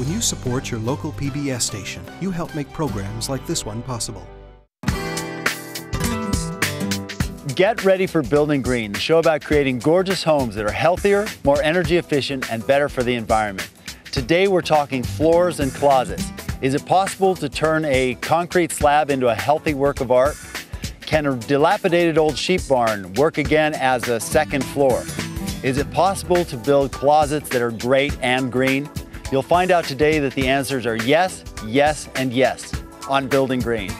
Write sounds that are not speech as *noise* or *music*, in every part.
When you support your local PBS station, you help make programs like this one possible. Get ready for Building Green, the show about creating gorgeous homes that are healthier, more energy efficient, and better for the environment. Today we're talking floors and closets. Is it possible to turn a concrete slab into a healthy work of art? Can a dilapidated old sheep barn work again as a second floor? Is it possible to build closets that are great and green? You'll find out today that the answers are yes, yes, and yes on Building Green.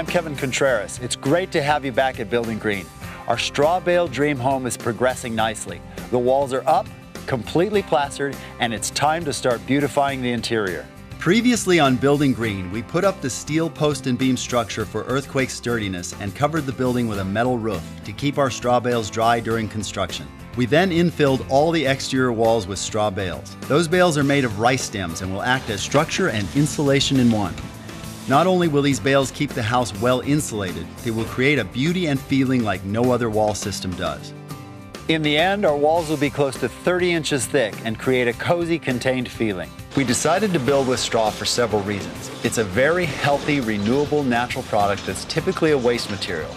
I'm Kevin Contreras. It's great to have you back at Building Green. Our straw bale dream home is progressing nicely. The walls are up, completely plastered, and it's time to start beautifying the interior. Previously on Building Green, we put up the steel post and beam structure for earthquake sturdiness and covered the building with a metal roof to keep our straw bales dry during construction. We then infilled all the exterior walls with straw bales. Those bales are made of rice stems and will act as structure and insulation in one. Not only will these bales keep the house well insulated, they will create a beauty and feeling like no other wall system does. In the end, our walls will be close to 30 inches thick and create a cozy, contained feeling. We decided to build with straw for several reasons. It's a very healthy, renewable, natural product that's typically a waste material.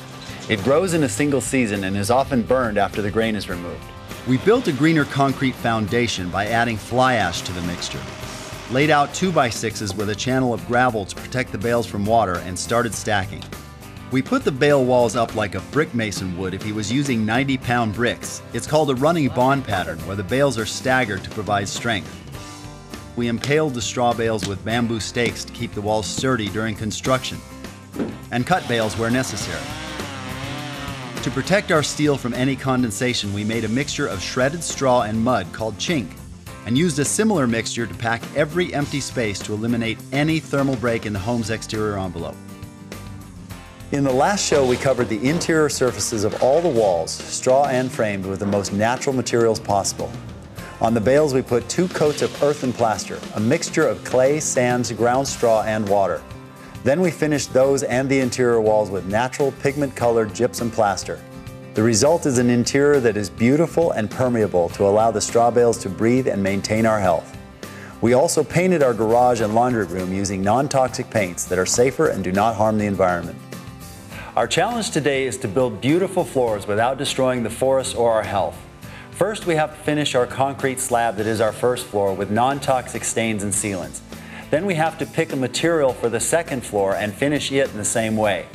It grows in a single season and is often burned after the grain is removed. We built a greener concrete foundation by adding fly ash to the mixture laid out 2x6s with a channel of gravel to protect the bales from water, and started stacking. We put the bale walls up like a brick mason would if he was using 90 pound bricks. It's called a running bond pattern, where the bales are staggered to provide strength. We impaled the straw bales with bamboo stakes to keep the walls sturdy during construction, and cut bales where necessary. To protect our steel from any condensation, we made a mixture of shredded straw and mud called chink and used a similar mixture to pack every empty space to eliminate any thermal break in the home's exterior envelope. In the last show, we covered the interior surfaces of all the walls, straw and framed, with the most natural materials possible. On the bales, we put two coats of earthen plaster, a mixture of clay, sands, ground straw, and water. Then we finished those and the interior walls with natural pigment-colored gypsum plaster. The result is an interior that is beautiful and permeable to allow the straw bales to breathe and maintain our health. We also painted our garage and laundry room using non-toxic paints that are safer and do not harm the environment. Our challenge today is to build beautiful floors without destroying the forest or our health. First, we have to finish our concrete slab that is our first floor with non-toxic stains and sealants. Then we have to pick a material for the second floor and finish it in the same way.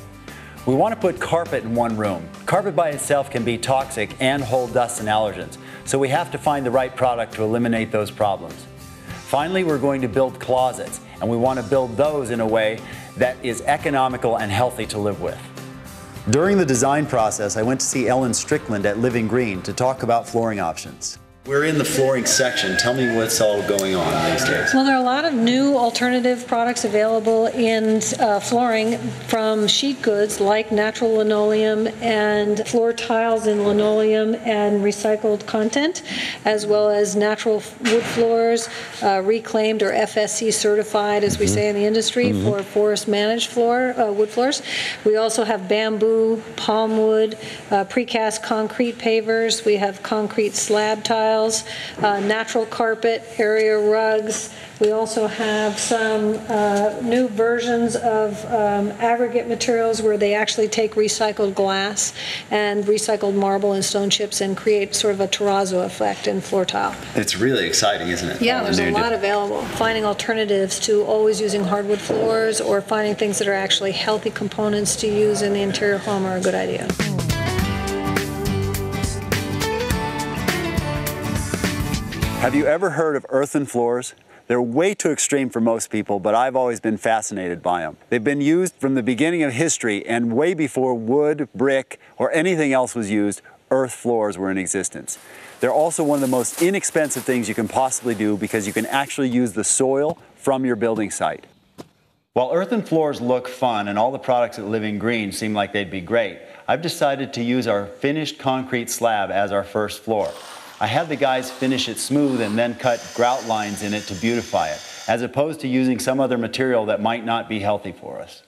We want to put carpet in one room. Carpet by itself can be toxic and hold dust and allergens, so we have to find the right product to eliminate those problems. Finally, we're going to build closets, and we want to build those in a way that is economical and healthy to live with. During the design process, I went to see Ellen Strickland at Living Green to talk about flooring options. We're in the flooring section. Tell me what's all going on these days. Well, there are a lot of new alternative products available in uh, flooring from sheet goods like natural linoleum and floor tiles in linoleum and recycled content, as well as natural wood floors, uh, reclaimed or FSC certified, as we mm-hmm. say in the industry, mm-hmm. for forest managed floor uh, wood floors. We also have bamboo, palm wood, uh, precast concrete pavers. We have concrete slab tiles tiles, uh, natural carpet, area rugs. We also have some uh, new versions of um, aggregate materials where they actually take recycled glass and recycled marble and stone chips and create sort of a terrazzo effect in floor tile. It's really exciting, isn't it? Yeah, there's a lot available. Finding alternatives to always using hardwood floors or finding things that are actually healthy components to use in the interior home are a good idea. Have you ever heard of earthen floors? They're way too extreme for most people, but I've always been fascinated by them. They've been used from the beginning of history and way before wood, brick, or anything else was used. earth floors were in existence. They're also one of the most inexpensive things you can possibly do because you can actually use the soil from your building site. While earthen floors look fun and all the products at Living Green seem like they'd be great, I've decided to use our finished concrete slab as our first floor. I had the guys finish it smooth and then cut grout lines in it to beautify it, as opposed to using some other material that might not be healthy for us.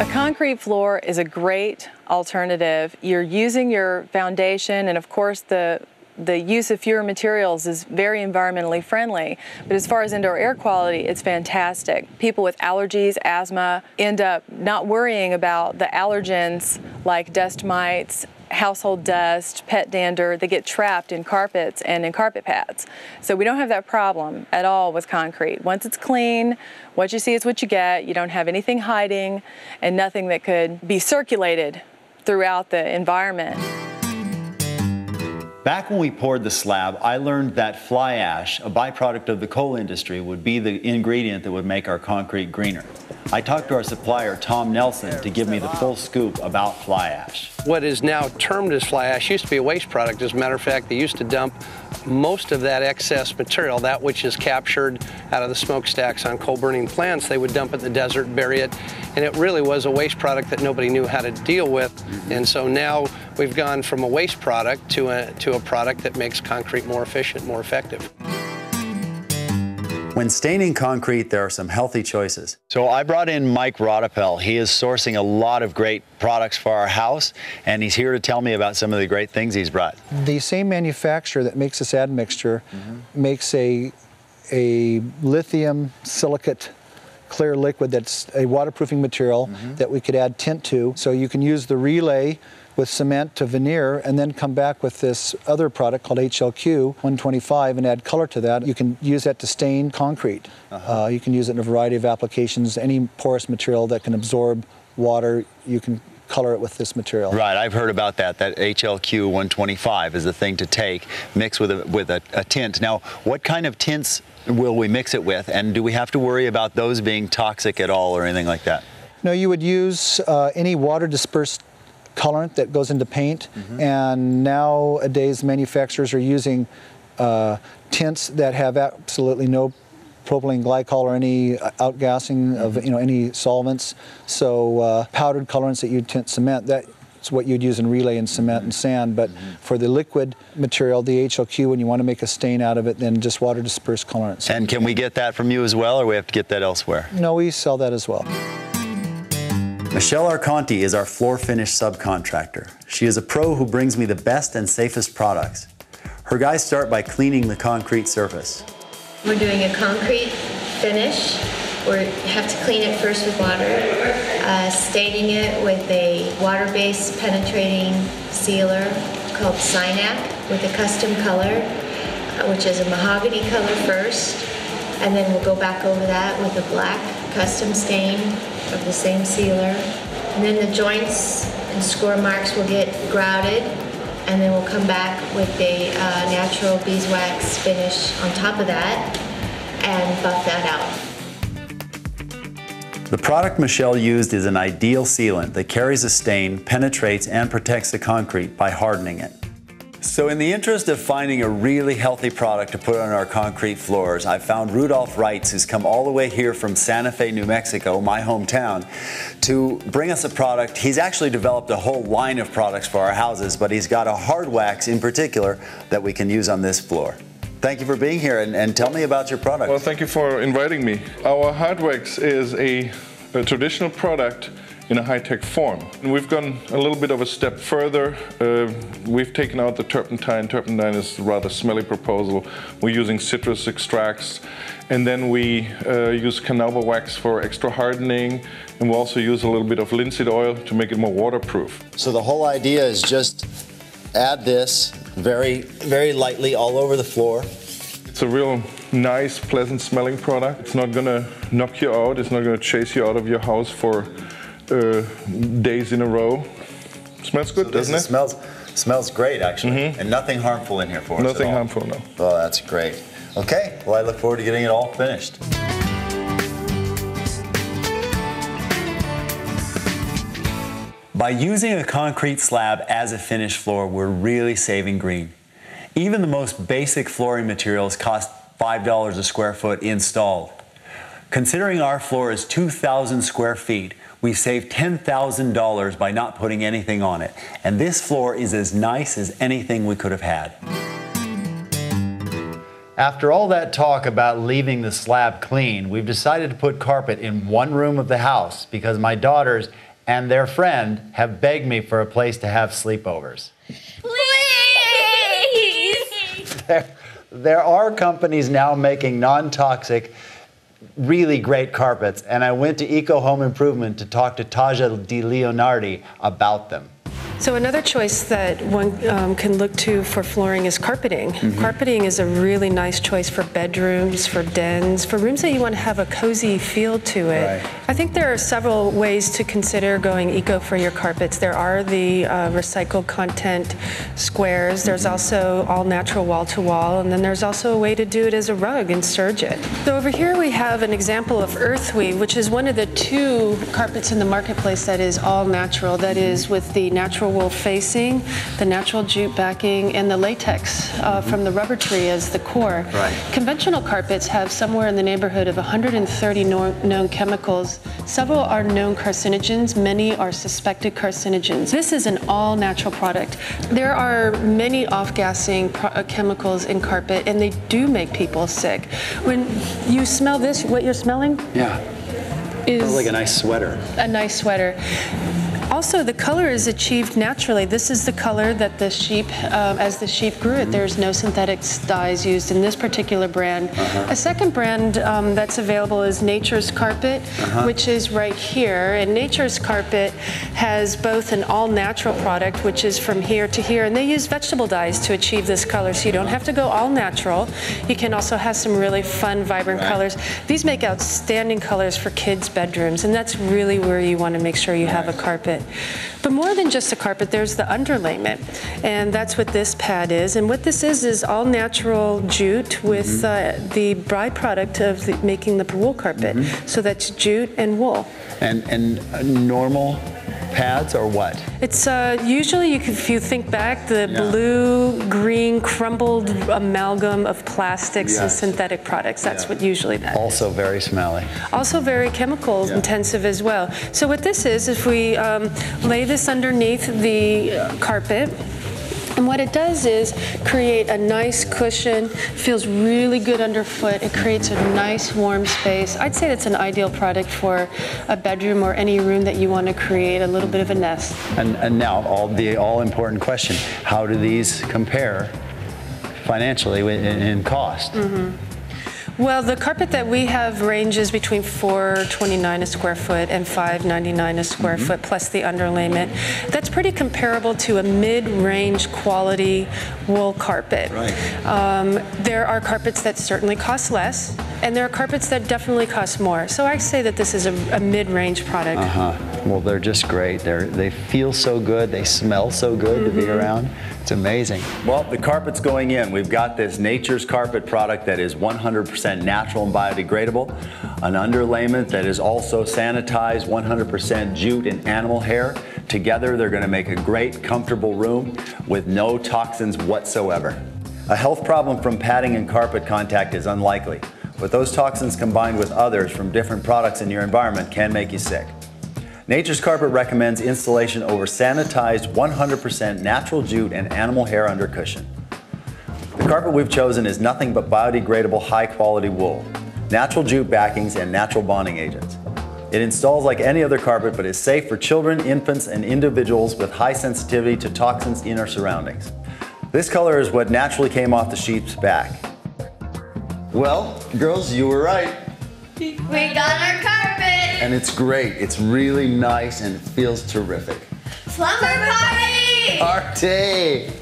A concrete floor is a great alternative. You're using your foundation and of course the the use of fewer materials is very environmentally friendly, but as far as indoor air quality, it's fantastic. People with allergies, asthma, end up not worrying about the allergens like dust mites, household dust, pet dander they get trapped in carpets and in carpet pads. So we don't have that problem at all with concrete. Once it's clean, what you see is what you get. You don't have anything hiding and nothing that could be circulated throughout the environment. Back when we poured the slab, I learned that fly ash, a byproduct of the coal industry, would be the ingredient that would make our concrete greener. I talked to our supplier, Tom Nelson, to give me the full scoop about fly ash. What is now termed as fly ash used to be a waste product. As a matter of fact, they used to dump most of that excess material, that which is captured out of the smokestacks on coal burning plants, they would dump it in the desert, bury it, and it really was a waste product that nobody knew how to deal with. Mm-hmm. And so now we've gone from a waste product to a, to a product that makes concrete more efficient, more effective. When staining concrete, there are some healthy choices. So I brought in Mike Rodapel. He is sourcing a lot of great products for our house, and he's here to tell me about some of the great things he's brought. The same manufacturer that makes this admixture mm -hmm. makes a, a lithium silicate clear liquid that's a waterproofing material mm -hmm. that we could add tint to. So you can use the relay with cement to veneer and then come back with this other product called HLQ 125 and add color to that. You can use that to stain concrete. Uh -huh. uh, you can use it in a variety of applications. Any porous material that can absorb water, you can color it with this material. Right, I've heard about that. That HLQ 125 is the thing to take, mix with a, with a, a tint. Now, what kind of tints will we mix it with, and do we have to worry about those being toxic at all or anything like that? No, you would use uh, any water dispersed colorant that goes into paint, mm -hmm. and nowadays manufacturers are using uh, tints that have absolutely no propylene glycol or any uh, outgassing of mm-hmm. you know any solvents. So uh, powdered colorants that you tint cement that what you'd use in relay and cement and sand. But mm -hmm. for the liquid material, the HLQ, when you want to make a stain out of it, then just water dispersed colorants. And can we get that from you as well, or we have to get that elsewhere? No, we sell that as well. Michelle Arconti is our floor finish subcontractor. She is a pro who brings me the best and safest products. Her guys start by cleaning the concrete surface. We're doing a concrete finish. We have to clean it first with water, uh, staining it with a water-based penetrating sealer called Synac with a custom color, uh, which is a mahogany color first, and then we'll go back over that with a black custom stain of the same sealer. And then the joints and score marks will get grouted and then we'll come back with a uh, natural beeswax finish on top of that and buff that out. The product Michelle used is an ideal sealant that carries a stain, penetrates, and protects the concrete by hardening it. So in the interest of finding a really healthy product to put on our concrete floors, I found Rudolph Reitz, who's come all the way here from Santa Fe, New Mexico, my hometown, to bring us a product. He's actually developed a whole line of products for our houses, but he's got a hard wax in particular that we can use on this floor. Thank you for being here and, and tell me about your product. Well, thank you for inviting me. Our hard wax is a, a traditional product in a high-tech form. And we've gone a little bit of a step further. Uh, we've taken out the turpentine. Turpentine is a rather smelly proposal. We're using citrus extracts. And then we uh, use carnauba wax for extra hardening. And we also use a little bit of linseed oil to make it more waterproof. So the whole idea is just add this very, very lightly all over the floor. It's a real nice, pleasant smelling product. It's not gonna knock you out. It's not gonna chase you out of your house for uh, days in a row. Smells good, so doesn't it? Smells smells great actually, mm -hmm. and nothing harmful in here for nothing us. Nothing harmful, no. Oh, that's great. Okay, well I look forward to getting it all finished. By using a concrete slab as a finished floor, we're really saving green. Even the most basic flooring materials cost $5 a square foot installed. Considering our floor is 2,000 square feet, we saved $10,000 by not putting anything on it. And this floor is as nice as anything we could have had. After all that talk about leaving the slab clean, we've decided to put carpet in one room of the house because my daughters and their friend have begged me for a place to have sleepovers. Please! *laughs* There, there are companies now making non toxic, really great carpets, and I went to Eco Home Improvement to talk to Taja Di Leonardi about them. So another choice that one um, can look to for flooring is carpeting. Mm-hmm. Carpeting is a really nice choice for bedrooms, for dens, for rooms that you want to have a cozy feel to it. Right. I think there are several ways to consider going eco for your carpets. There are the uh, recycled content squares. There's Mm-hmm. also all natural wall to wall, and then there's also a way to do it as a rug and serge it. So over here we have an example of Earthweave, which is one of the two carpets in the marketplace that is all natural. That is with the natural wool facing, the natural jute backing, and the latex uh, from the rubber tree as the core. Right. Conventional carpets have somewhere in the neighborhood of 130 known, known chemicals. Several are known carcinogens, many are suspected carcinogens. This is an all natural product. There are many off gassing uh, chemicals in carpet, and they do make people sick. When you smell this, what you're smelling Yeah, is like a nice sweater. a nice sweater. Also, the color is achieved naturally. This is the color that the sheep, um, as the sheep grew it. There's no synthetic dyes used in this particular brand. A second brand um, that's available is Nature's Carpet, which is right here. And Nature's Carpet has both an all-natural product, which is from here to here, and they use vegetable dyes to achieve this color. So you don't have to go all natural. You can also have some really fun, vibrant colors. These make outstanding colors for kids' bedrooms, and that's really where you want to make sure you have a carpet. But more than just a carpet, there's the underlayment, and that's what this pad is. And what this is is all natural jute with uh, the byproduct of the, making the wool carpet. So that's jute and wool. And, and normal pads or what? It's uh, usually, you can, if you think back, the Yeah. blue, green, crumbled amalgam of plastics and synthetic products. That's Yeah. what usually that is. Also very smelly. Also very chemical Yeah. intensive as well. So what this is, if we um, lay this underneath the carpet, and what it does is create a nice cushion, feels really good underfoot. It creates a nice warm space. I'd say it's an ideal product for a bedroom or any room that you want to create a little bit of a nest. And, and now, all the all important question how do these compare financially in, in cost? Mm-hmm. Well, the carpet that we have ranges between 429 a square foot and 599 a square foot plus the underlayment. That's pretty comparable to a mid-range quality wool carpet. Right. Um, there are carpets that certainly cost less, and there are carpets that definitely cost more. So I say that this is a, a mid-range product. Uh huh. Well, they're just great. They're, they feel so good. They smell so good to be around. It's amazing. Well, the carpet's going in. We've got this Nature's Carpet product that is 100% natural and biodegradable, an underlayment that is also sanitized, 100% jute and animal hair. Together, they're going to make a great, comfortable room with no toxins whatsoever. A health problem from padding and carpet contact is unlikely, but those toxins combined with others from different products in your environment can make you sick. Nature's Carpet recommends installation over sanitized 100% natural jute and animal hair under cushion. The carpet we've chosen is nothing but biodegradable high quality wool, natural jute backings, and natural bonding agents. It installs like any other carpet but is safe for children, infants, and individuals with high sensitivity to toxins in our surroundings. This color is what naturally came off the sheep's back. Well, girls, you were right. We got our carpet! And it's great. It's really nice and it feels terrific. Slumber party! Party!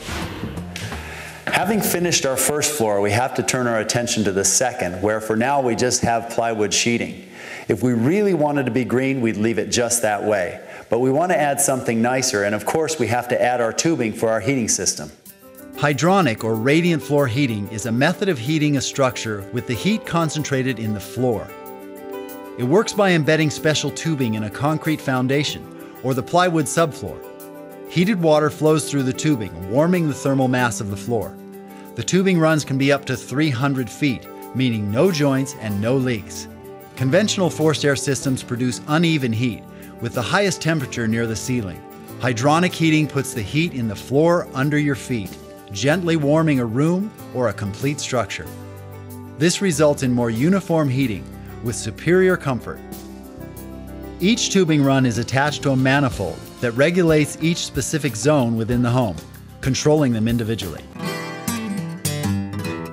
Having finished our first floor, we have to turn our attention to the second, where for now we just have plywood sheeting. If we really wanted to be green, we'd leave it just that way. But we want to add something nicer, and of course, we have to add our tubing for our heating system. Hydronic or radiant floor heating is a method of heating a structure with the heat concentrated in the floor. It works by embedding special tubing in a concrete foundation or the plywood subfloor. Heated water flows through the tubing, warming the thermal mass of the floor. The tubing runs can be up to 300 feet, meaning no joints and no leaks. Conventional forced air systems produce uneven heat, with the highest temperature near the ceiling. Hydronic heating puts the heat in the floor under your feet, gently warming a room or a complete structure. This results in more uniform heating with superior comfort. Each tubing run is attached to a manifold that regulates each specific zone within the home, controlling them individually.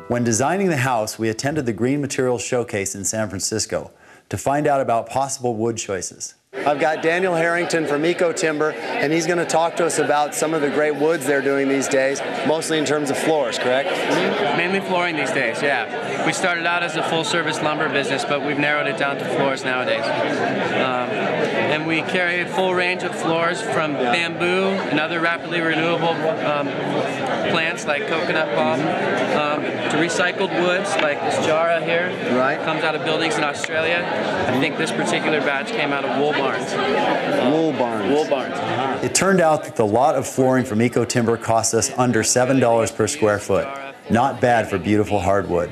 When designing the house, we attended the Green Materials Showcase in San Francisco to find out about possible wood choices. I've got Daniel Harrington from Eco Timber, and he's going to talk to us about some of the great woods they're doing these days, mostly in terms of floors, correct? Mainly flooring these days, yeah. We started out as a full-service lumber business, but we've narrowed it down to floors nowadays. Um, and we carry a full range of floors from bamboo and other rapidly renewable um, plants like coconut palm um, to recycled woods like this Jarrah here. Right. Comes out of buildings in Australia. I think this particular batch came out of Wool Barns. Wool barns. Wool Barns. It turned out that the lot of flooring from Eco Timber cost us under $7 per square foot. Not bad for beautiful hardwood.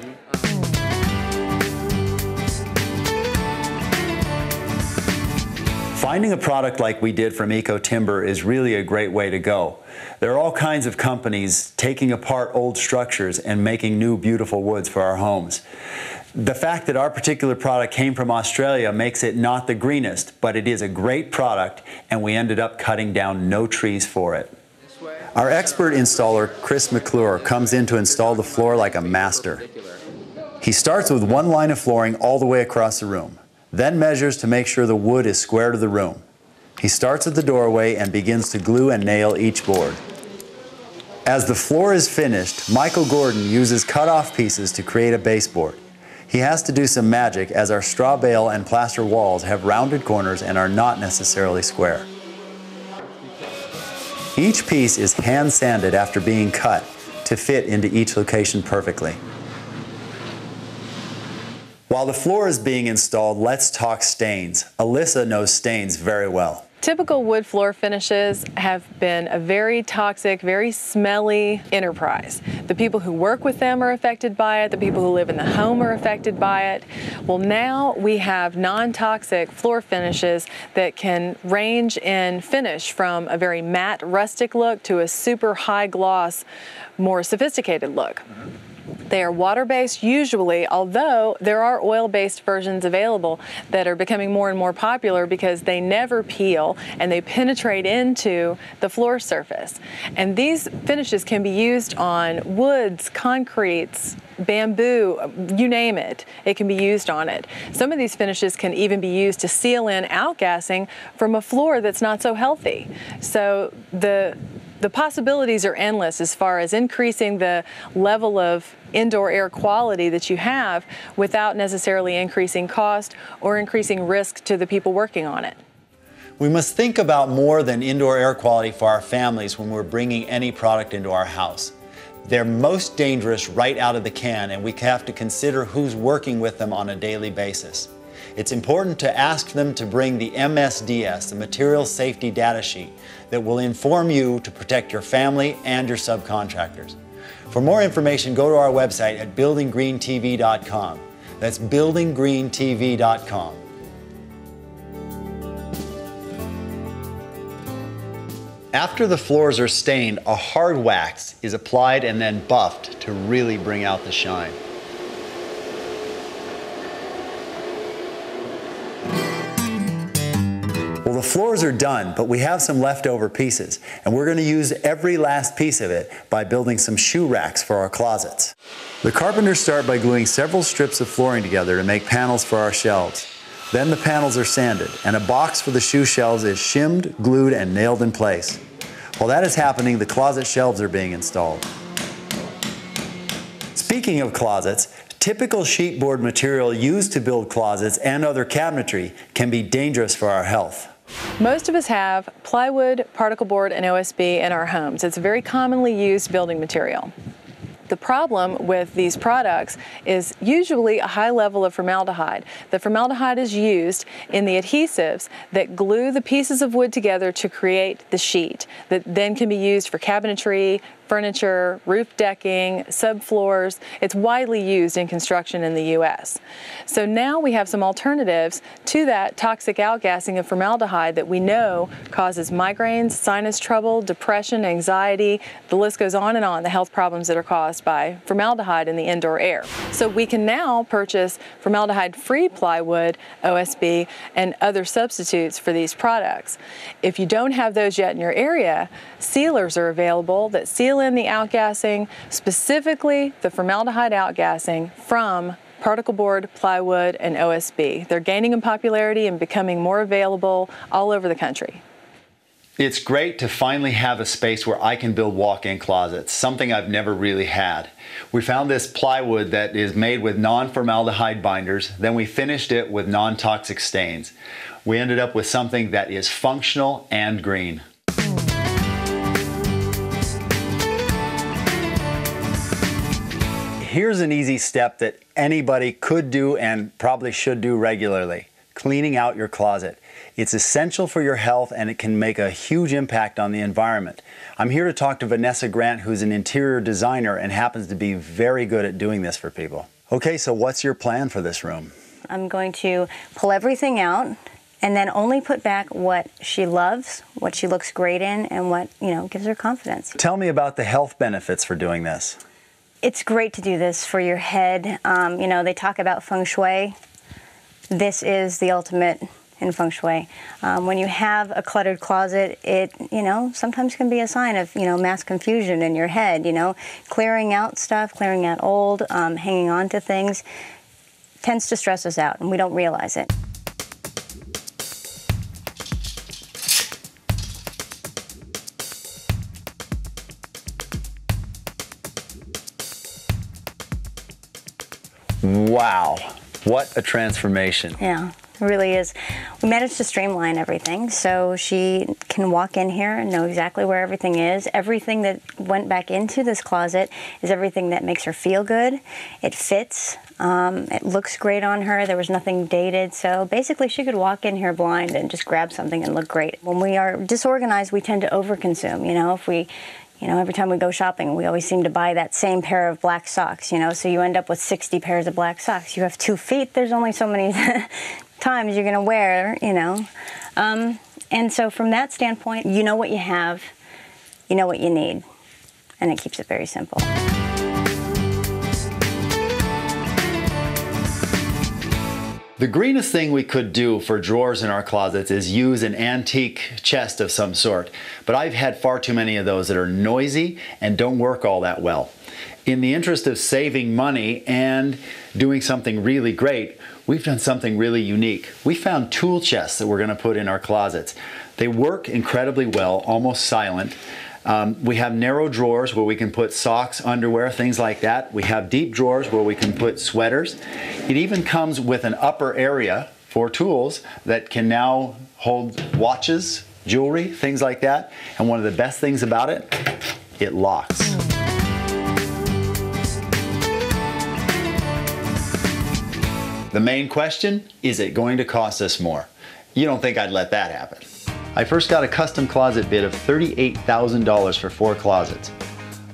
Finding a product like we did from Eco Timber is really a great way to go. There are all kinds of companies taking apart old structures and making new beautiful woods for our homes. The fact that our particular product came from Australia makes it not the greenest, but it is a great product and we ended up cutting down no trees for it. Our expert installer, Chris McClure, comes in to install the floor like a master. He starts with one line of flooring all the way across the room, then measures to make sure the wood is square to the room. He starts at the doorway and begins to glue and nail each board. As the floor is finished, Michael Gordon uses cut-off pieces to create a baseboard. He has to do some magic as our straw bale and plaster walls have rounded corners and are not necessarily square. Each piece is hand sanded after being cut to fit into each location perfectly. While the floor is being installed, let's talk stains. Alyssa knows stains very well. Typical wood floor finishes have been a very toxic, very smelly enterprise. The people who work with them are affected by it, the people who live in the home are affected by it. Well, now we have non-toxic floor finishes that can range in finish from a very matte, rustic look to a super high gloss, more sophisticated look. They are water-based usually, although there are oil-based versions available that are becoming more and more popular because they never peel and they penetrate into the floor surface. And these finishes can be used on woods, concretes, bamboo, you name it, it can be used on it. Some of these finishes can even be used to seal in outgassing from a floor that's not so healthy. So the the possibilities are endless as far as increasing the level of indoor air quality that you have without necessarily increasing cost or increasing risk to the people working on it. We must think about more than indoor air quality for our families when we're bringing any product into our house. They're most dangerous right out of the can, and we have to consider who's working with them on a daily basis. It's important to ask them to bring the MSDS, the Material Safety Data Sheet, that will inform you to protect your family and your subcontractors. For more information, go to our website at buildinggreentv.com. That's buildinggreentv.com. After the floors are stained, a hard wax is applied and then buffed to really bring out the shine. Floors are done, but we have some leftover pieces, and we're going to use every last piece of it by building some shoe racks for our closets. The carpenters start by gluing several strips of flooring together to make panels for our shelves. Then the panels are sanded, and a box for the shoe shelves is shimmed, glued, and nailed in place. While that is happening, the closet shelves are being installed. Speaking of closets, typical sheetboard material used to build closets and other cabinetry can be dangerous for our health. Most of us have plywood, particle board, and OSB in our homes. It's a very commonly used building material. The problem with these products is usually a high level of formaldehyde. The formaldehyde is used in the adhesives that glue the pieces of wood together to create the sheet that then can be used for cabinetry, furniture, roof decking, subfloors. It's widely used in construction in the U.S. So now we have some alternatives to that toxic outgassing of formaldehyde that we know causes migraines, sinus trouble, depression, anxiety. The list goes on and on, the health problems that are caused by formaldehyde in the indoor air. So we can now purchase formaldehyde-free plywood, OSB, and other substitutes for these products. If you don't have those yet in your area, sealers are available that seal in the outgassing, specifically the formaldehyde outgassing from particle board, plywood, and OSB. They're gaining in popularity and becoming more available all over the country. It's great to finally have a space where I can build walk-in closets, something I've never really had. We found this plywood that is made with non-formaldehyde binders, then we finished it with non-toxic stains. We ended up with something that is functional and green. Here's an easy step that anybody could do and probably should do regularly cleaning out your closet. It's essential for your health and it can make a huge impact on the environment. I'm here to talk to Vanessa Grant, who's an interior designer and happens to be very good at doing this for people. Okay, so what's your plan for this room? I'm going to pull everything out and then only put back what she loves, what she looks great in, and what, you know, gives her confidence. Tell me about the health benefits for doing this. It's great to do this for your head. Um, you know, they talk about feng shui. This is the ultimate in feng shui. Um, when you have a cluttered closet, it, you know, sometimes can be a sign of, you know, mass confusion in your head, you know. Clearing out stuff, clearing out old, um, hanging on to things tends to stress us out, and we don't realize it. Wow, what a transformation. Yeah, it really is. We managed to streamline everything so she can walk in here and know exactly where everything is. Everything that went back into this closet is everything that makes her feel good. It fits. Um, it looks great on her. There was nothing dated. So basically, she could walk in here blind and just grab something and look great. When we are disorganized, we tend to overconsume. You know, if we you know, every time we go shopping, we always seem to buy that same pair of black socks, you know, so you end up with 60 pairs of black socks. You have two feet, there's only so many *laughs* times you're going to wear, you know. Um, and so, from that standpoint, you know what you have, you know what you need, and it keeps it very simple. The greenest thing we could do for drawers in our closets is use an antique chest of some sort, but I've had far too many of those that are noisy and don't work all that well. In the interest of saving money and doing something really great, we've done something really unique. We found tool chests that we're going to put in our closets. They work incredibly well, almost silent. Um, we have narrow drawers where we can put socks, underwear, things like that. We have deep drawers where we can put sweaters. It even comes with an upper area for tools that can now hold watches, jewelry, things like that. And one of the best things about it, it locks. The main question, is it going to cost us more? You don't think I'd let that happen. I first got a custom closet bid of $38,000 for four closets.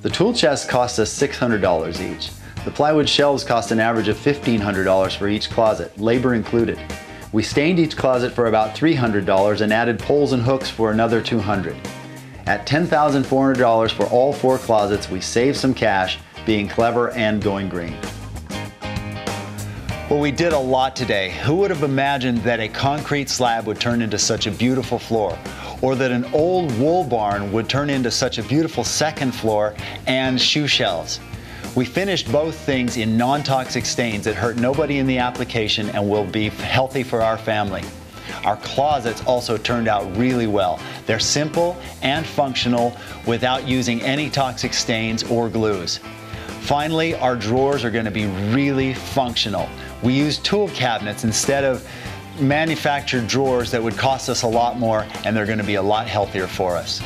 The tool chest cost us $600 each. The plywood shelves cost an average of $1,500 for each closet, labor included. We stained each closet for about $300 and added poles and hooks for another 200. At $10,400 for all four closets, we saved some cash, being clever and going green. Well, we did a lot today. Who would have imagined that a concrete slab would turn into such a beautiful floor? Or that an old wool barn would turn into such a beautiful second floor and shoe shelves? We finished both things in non-toxic stains that hurt nobody in the application and will be healthy for our family. Our closets also turned out really well. They're simple and functional without using any toxic stains or glues. Finally, our drawers are going to be really functional. We use tool cabinets instead of manufactured drawers that would cost us a lot more and they're going to be a lot healthier for us.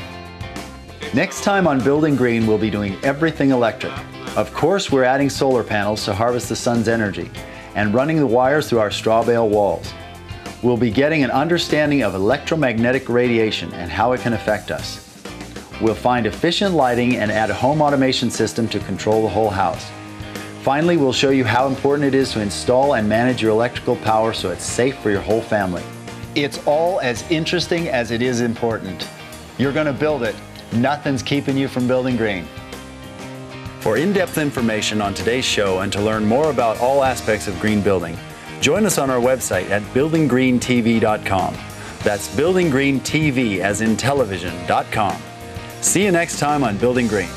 Next time on Building Green, we'll be doing everything electric. Of course, we're adding solar panels to harvest the sun's energy and running the wires through our straw bale walls. We'll be getting an understanding of electromagnetic radiation and how it can affect us. We'll find efficient lighting and add a home automation system to control the whole house. Finally, we'll show you how important it is to install and manage your electrical power so it's safe for your whole family. It's all as interesting as it is important. You're going to build it. Nothing's keeping you from building green. For in-depth information on today's show and to learn more about all aspects of green building, join us on our website at buildinggreentv.com. That's buildinggreentv as in television.com. See you next time on Building Green.